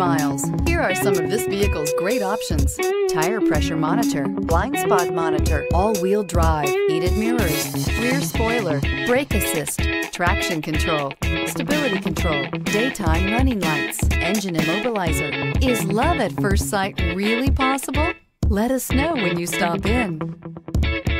Miles. Here are some of this vehicle's great options. Tire pressure monitor, blind spot monitor, all-wheel drive, heated mirrors, rear spoiler, brake assist, traction control, stability control, daytime running lights, engine immobilizer. Is love at first sight really possible? Let us know when you stop in.